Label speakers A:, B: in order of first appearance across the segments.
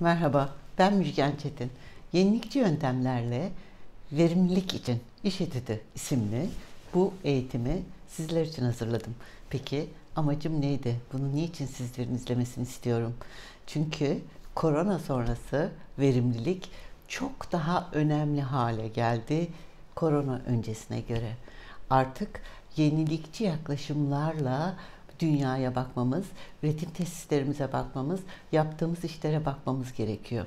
A: Merhaba, ben Müjgan Çetin. Yenilikçi yöntemlerle verimlilik için İş Etüdü isimli bu eğitimi sizler için hazırladım. Peki amacım neydi? Bunu niçin sizlerin izlemesini istiyorum? Çünkü korona sonrası verimlilik çok daha önemli hale geldi korona öncesine göre. Artık yenilikçi yaklaşımlarla dünyaya bakmamız, üretim tesislerimize bakmamız, yaptığımız işlere bakmamız gerekiyor.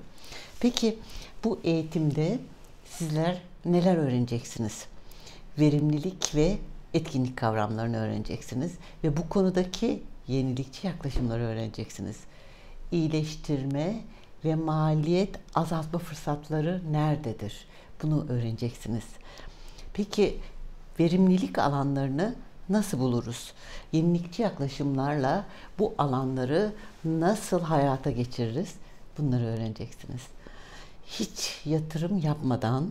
A: Peki bu eğitimde sizler neler öğreneceksiniz? Verimlilik ve etkinlik kavramlarını öğreneceksiniz ve bu konudaki yenilikçi yaklaşımları öğreneceksiniz. İyileştirme ve maliyet azaltma fırsatları nerededir? Bunu öğreneceksiniz. Peki verimlilik alanlarını nasıl buluruz? Yenilikçi yaklaşımlarla bu alanları nasıl hayata geçiririz? Bunları öğreneceksiniz. Hiç yatırım yapmadan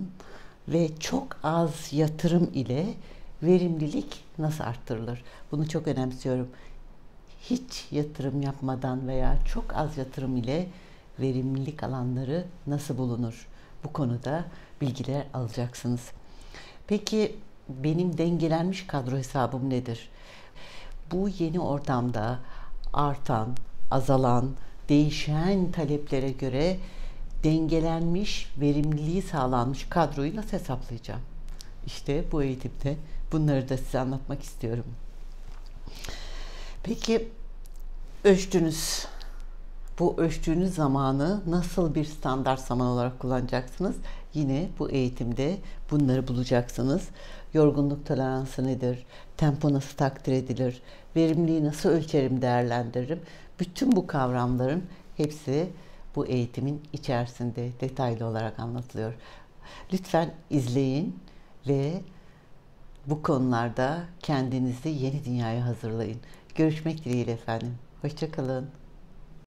A: ve çok az yatırım ile verimlilik nasıl arttırılır? Bunu çok önemsiyorum. Hiç yatırım yapmadan veya çok az yatırım ile verimlilik alanları nasıl bulunur? Bu konuda bilgiler alacaksınız. Peki benim dengelenmiş kadro hesabım nedir? Bu yeni ortamda artan, azalan, değişen taleplere göre dengelenmiş, verimliliği sağlanmış kadroyu nasıl hesaplayacağım? İşte bu eğitimde bunları da size anlatmak istiyorum. Peki ölçtünüz. Bu ölçtüğünüz zamanı nasıl bir standart zaman olarak kullanacaksınız? Yine bu eğitimde bunları bulacaksınız. Yorgunluk toleransı nedir? Tempo nasıl takdir edilir? Verimliliği nasıl ölçerim, değerlendiririm? Bütün bu kavramların hepsi bu eğitimin içerisinde detaylı olarak anlatılıyor. Lütfen izleyin ve bu konularda kendinizi yeni dünyaya hazırlayın. Görüşmek dileğiyle efendim. Hoşçakalın.